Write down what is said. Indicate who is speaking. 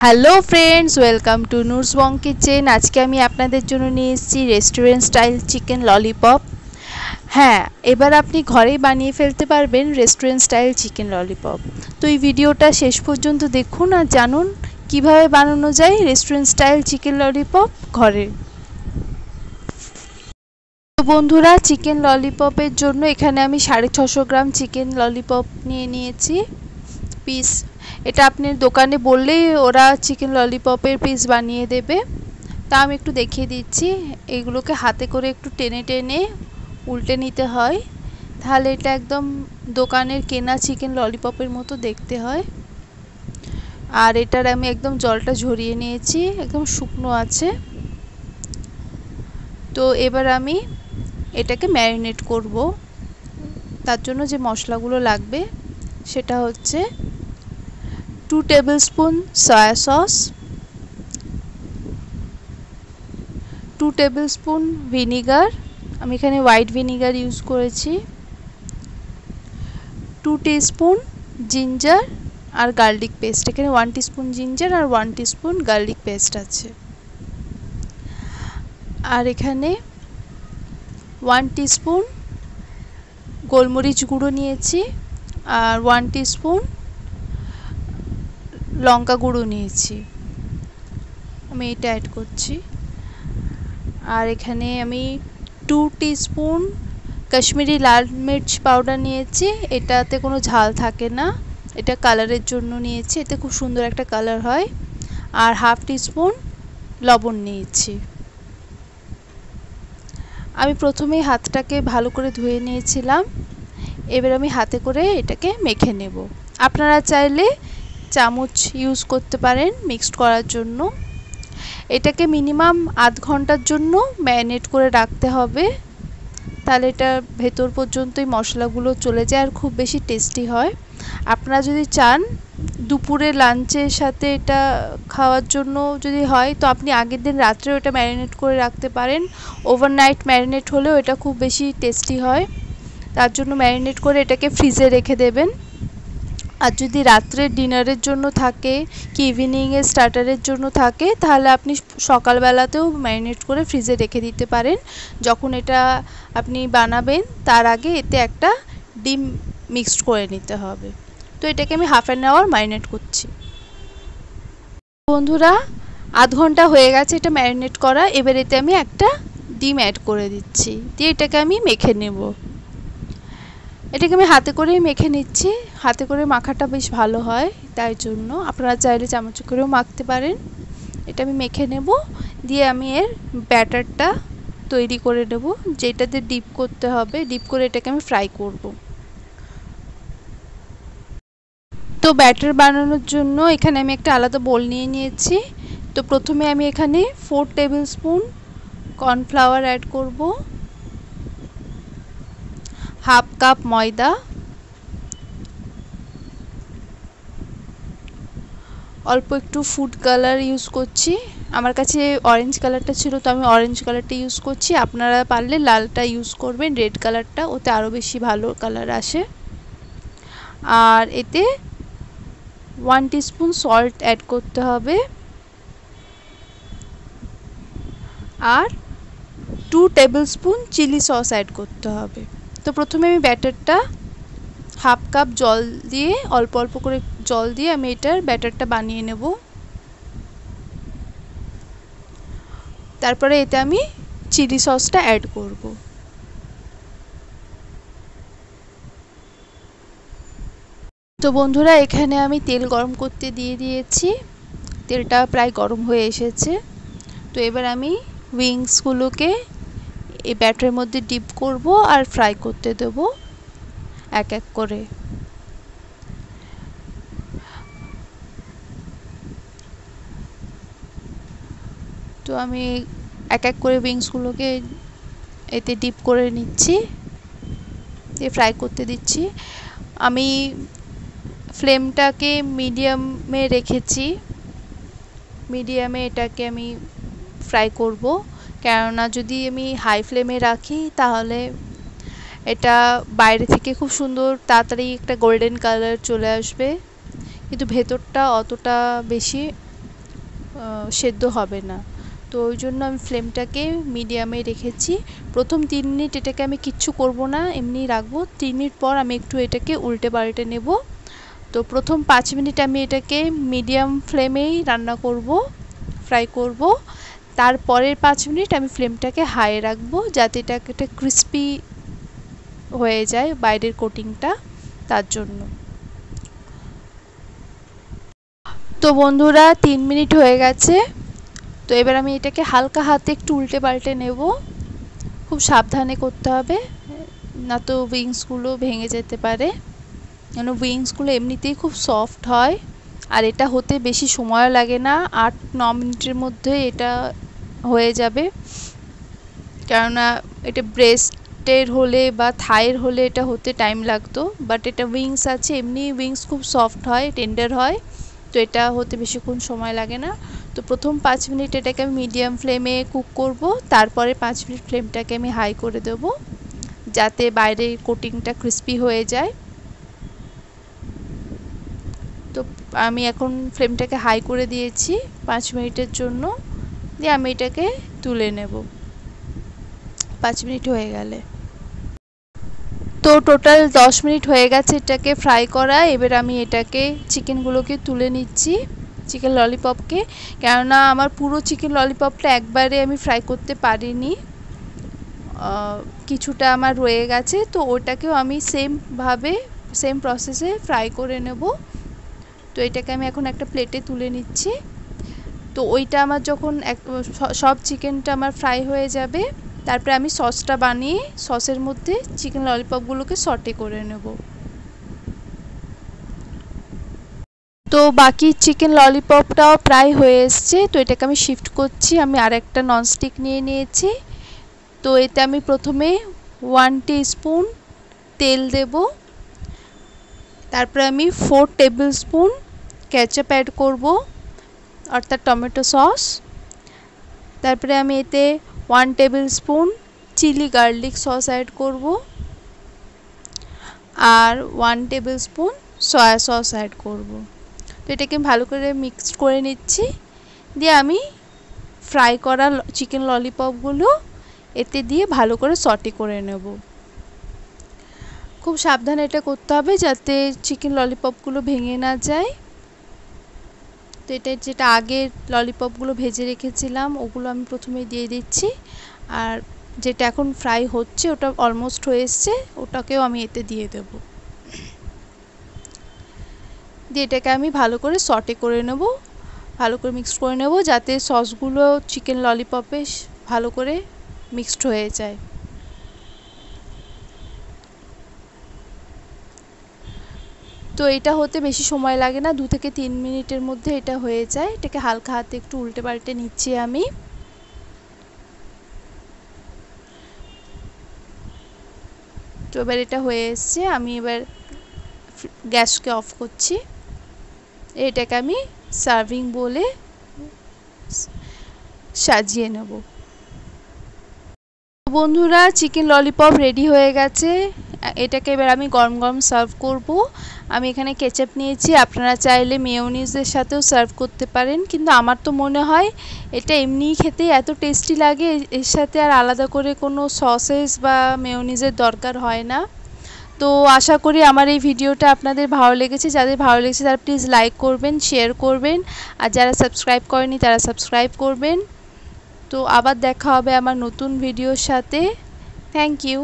Speaker 1: Hello friends welcome to নুরস Wong kitchen আজকে আমি আপনাদের জন্য নিয়ে এসেছি রেস্টুরেন্ট স্টাইল চিকেন ললিপপ হ্যাঁ এবার আপনি ঘরেই বানিয়ে ফেলতে পারবেন রেস্টুরেন্ট স্টাইল চিকেন ললিপপ তো এই ভিডিওটা শেষ পর্যন্ত দেখুন আর জানুন কীভাবে বানানো যায় রেস্টুরেন্ট স্টাইল চিকেন ললিপপ ঘরে। তো বন্ধুরা চিকেন ললিপপের জন্য এখানে আমি সাড়ে ছশো গ্রাম চিকেন ললিপপ নিয়ে নিয়েছি। পিস এটা আপনি দোকানে বললেই ওরা চিকেন ললিপপের পিস বানিয়ে দেবে। তা আমি একটু দেখিয়ে দিচ্ছি। এগুলোকে হাতে করে একটু টেনে টেনে উল্টে নিতে হয়। তাহলে এটা একদম দোকানের কেনা চিকেন ললিপপের মতো দেখতে হয়। আর এটার আমি একদম জলটা ঝরিয়ে নিয়েছি, একদম শুকনো আছে। তো এবার আমি এটাকে ম্যারিনেট করব। তার জন্য যে মশলাগুলো লাগবে সেটা হচ্ছে two table spoon soya sauce two table spoon vinegar আমি এখানে হোয়াইট ভিনিগার ইউজ করেছি টু স্পুন জিঞ্জার আর গার্লিক পেস্ট এখানে ওয়ান স্পুন জিঞ্জার আর ওয়ান স্পুন গার্লিক পেস্ট আছে। আর এখানে ওয়ান স্পুন গোলমরিচ গুঁড়ো নিয়েছি আর ওয়ান স্পুন লঙ্কা গুঁড়ো নিয়েছি। আমি এটা অ্যাড করছি। আর এখানে আমি টু স্পুন কাশ্মীরি লাল মির্চ পাউডার নিয়েছি। এটাতে কোনো ঝাল থাকে না। এটা কালারের জন্য নিয়েছি। এতে খুব সুন্দর একটা কালার হয়। আর হাফ স্পুন লবণ নিয়েছি। আমি প্রথমেই হাতটাকে ভালো করে ধুয়ে নিয়েছিলাম। এবার আমি হাতে করে এটাকে মেখে নেব। আপনারা চাইলে চামচ ইউজ করতে পারেন মিক্সড করার জন্য। এটাকে মিনিমাম আধ ঘণ্টার জন্য ম্যারিনেট করে রাখতে হবে। তাহলে এটা ভেতর পর্যন্তই মশলাগুলো চলে যায় আর খুব বেশি টেস্টি হয়। আপনারা যদি চান দুপুরে লাঞ্চের সাথে এটা খাওয়ার জন্য যদি হয়, তো আপনি আগের দিন রাত্রেও এটা ম্যারিনেট করে রাখতে পারেন। ওভারনাইট ম্যারিনেট হলেও এটা খুব বেশি টেস্টি হয়। তার জন্য ম্যারিনেট করে এটাকে ফ্রিজে রেখে দেবেন। আর যদি রাত্রে ডিনারের জন্য থাকে, কি ইভিনিংয়ে স্টার্টারের জন্য থাকে, তাহলে আপনি সকালবেলাতেও ম্যারিনেট করে ফ্রিজে রেখে দিতে পারেন। যখন এটা আপনি বানাবেন, তার আগে এতে একটা ডিম মিক্সড করে নিতে হবে। তো এটাকে আমি হাফ অ্যান আওয়ার ম্যারিনেট করছি। বন্ধুরা, আধ ঘণ্টা হয়ে গেছে এটা ম্যারিনেট করা। এবার এতে আমি একটা ডিম অ্যাড করে দিচ্ছি। দিয়ে এটাকে আমি মেখে নেব। এটাকে আমি হাতে করেই মেখে নিচ্ছি। হাতে করে মাখাটা বেশ ভালো হয়, তাই জন্য আপনারা চাইলে চামচ করেও মাখতে পারেন। এটা আমি মেখে নেব, দিয়ে আমি এর ব্যাটারটা তৈরি করে নেব যেটাতে ডিপ করতে হবে। ডিপ করে এটাকে আমি ফ্রাই করব। তো ব্যাটার বানানোর জন্য এখানে আমি একটা আলাদা বোল নিয়ে নিয়েছি। তো প্রথমে আমি এখানে four table spoon cornflour add করব। হাফ কাপ ময়দা, অল্প একটু ফুড কালার ইউজ করছি। আমার কাছে অরেঞ্জ কালারটা ছিল, তো আমি অরেঞ্জ কালারটা ইউজ করছি। আপনারা পারলে লালটা ইউজ করবেন রেড কালারটা ওতে আরও বেশি ভালো কালার আসে। আর এতে ওয়ান টিস্পুন সল্ট অ্যাড করতে হবে। আর two table spoon chilli sauce add করতে হবে। তো প্রথমে আমি ব্যাটারটা হাফ কাপ জল দিয়ে, অল্প অল্প করে জল দিয়ে আমি এটার ব্যাটারটা বানিয়ে নেব। তারপরে এতে আমি চিলি সসটা অ্যাড করব। তো বন্ধুরা, এখানে আমি তেল গরম করতে দিয়ে দিয়েছি। তেলটা প্রায় গরম হয়ে এসেছে। তো এবার আমি উইংসগুলোকে এই ব্যাটারের মধ্যে ডিপ করব আর ফ্রাই করতে দেব এক এক করে। তো আমি এক এক করে উইংসগুলোকে এতে ডিপ করে নিচ্ছি, দিয়ে ফ্রাই করতে দিচ্ছি। আমি ফ্লেমটাকে মিডিয়ামে রেখেছি, মিডিয়ামে এটাকে আমি ফ্রাই করব। কেননা যদি আমি হাই ফ্লেমে রাখি, তাহলে এটা বাইরে থেকে খুব সুন্দর তাড়াতাড়ি একটা গোল্ডেন কালার চলে আসবে। কিন্তু ভেতরটা অতটা বেশি সেদ্ধ হবে না। তো ওই জন্য আমি ফ্লেমটাকে মিডিয়ামে রেখেছি। প্রথম তিন মিনিট এটাকে আমি কিচ্ছু করব না এমনি রাখব। তিন মিনিট পর আমি একটু এটাকে উল্টে পাল্টে নেব। তো প্রথম পাঁচ মিনিট আমি এটাকে মিডিয়াম ফ্লেমেই রান্না করব ফ্রাই করব। তারপরের পাঁচ মিনিট আমি ফ্লেমটাকে হাই রাখব যাতে এটা একটা ক্রিস্পি হয়ে যায় বাইরের কোটিংটা তার জন্য। তো বন্ধুরা, তিন মিনিট হয়ে গেছে। তো এবার আমি এটাকে হালকা হাতে একটু উল্টে পাল্টে নেব। খুব সাবধানে করতে হবে, না তো উইংসগুলো ভেঙে যেতে পারে। কেন উইংসগুলো এমনিতেই খুব সফট হয়, আর এটা হতে বেশি সময় লাগে না। আট, ন মিনিটের মধ্যে এটা হয়ে যাবে। কেননা এটা ব্রেস্টের হলে বা থায়ের হলে এটা হতে টাইম লাগতো বাট এটা উইংস আছে, এমনি উইংস খুব সফট হয় টেন্ডার হয়, তো এটা হতে বেশিক্ষণ সময় লাগে না। তো প্রথম পাঁচ মিনিট এটাকে আমি মিডিয়াম ফ্লেমে কুক করব, তারপরে পাঁচ মিনিট ফ্লেমটাকে আমি হাই করে দেব, যাতে বাইরের কোটিংটা ক্রিস্পি হয়ে যায়। তো আমি এখন ফ্লেমটাকে হাই করে দিয়েছি পাঁচ মিনিটের জন্য। দিয়ে আমি এটাকে তুলে নেব। পাঁচ মিনিট হয়ে গেলে। তো টোটাল দশ মিনিট হয়ে গেছে এটাকে ফ্রাই করা। এবার আমি এটাকে চিকেনগুলোকে তুলে নিচ্ছি চিকেন ললিপপকে কেননা আমার পুরো চিকেন ললিপপটা একবারে আমি ফ্রাই করতে পারিনি। কিছুটা আমার রয়ে গেছে, তো ওটাকেও আমি সেমভাবে সেম প্রসেসে ফ্রাই করে নেব। তো এটাকে আমি এখন একটা প্লেটে তুলে নিচ্ছি। তো ওইটা আমার যখন এক সব চিকেনটা আমার ফ্রাই হয়ে যাবে, তারপরে আমি সসটা বানিয়ে সসের মধ্যে চিকেন ললিপপগুলোকে সটে করে নেব। তো বাকি চিকেন ললিপপটাও প্রায় হয়ে এসছে, তো এটাকে আমি শিফট করছি, আমি আর একটা ননস্টিক নিয়ে নিয়েছি। তো এতে আমি প্রথমে ওয়ান স্পুন তেল দেব, তারপরে আমি four table spoon ketchup add করব। অর্থাৎ টমেটো সস। তারপরে আমি এতে one table spoon chilli garlic sauce add করব। আর one table spoon soya sauce add করব। তো এটাকে ভালো করে মিক্সড করে নিচ্ছি। দিয়ে আমি ফ্রাই করা চিকেন ললিপপগুলো এতে দিয়ে ভালো করে সটে করে নেব। খুব সাবধানে এটা করতে হবে যাতে চিকেন ললিপপগুলো ভেঙে না যায়। তো এটা যেটা আগে ললিপপগুলো ভেজে রেখেছিলাম, ওগুলো আমি প্রথমে দিয়ে দিচ্ছি। আর যেটা এখন ফ্রাই হচ্ছে, ওটা অলমোস্ট হয়ে এসছে, ওটাকেও আমি এতে দিয়ে দেব। দিয়ে এটাকে আমি ভালো করে সটে করে নেব, ভালো করে মিক্স করে নেব, যাতে সসগুলো চিকেন ললিপপে ভালো করে মিক্সড হয়ে যায়। তো এটা হতে বেশি সময় লাগে না, দু থেকে তিন মিনিটের মধ্যে এটা হয়ে যায়। এটাকে হালকা হাতে একটু উল্টে পাল্টে নিচ্ছি আমি। তো এবার এটা হয়ে এসছে, আমি এবার গ্যাসকে অফ করছি। এটাকে আমি সার্ভিং বলে সাজিয়ে নেব। বন্ধুরা, চিকেন ললিপপ রেডি হয়ে গেছে। এটাকে এবার আমি গরম গরম সার্ভ করব। আমি এখানে কেচাপ নিয়েছি, আপনারা চাইলে মেয়োনিজের সাথেও সার্ভ করতে পারেন। কিন্তু আমার তো মনে হয় এটা এমনিই খেতে এত টেস্টি লাগে এর সাথে আর আলাদা করে কোনো সসেস বা মেয়োনিজের দরকার হয় না। তো আশা করি আমার এই ভিডিওটা আপনাদের ভালো লেগেছে। যাদের ভালো লেগেছে তারা প্লিজ লাইক করবেন, শেয়ার করবেন। আর যারা সাবস্ক্রাইব করেনি তারা সাবস্ক্রাইব করবেন। তো আবার দেখা হবে আমার নতুন ভিডিওর সাথে। Thank you.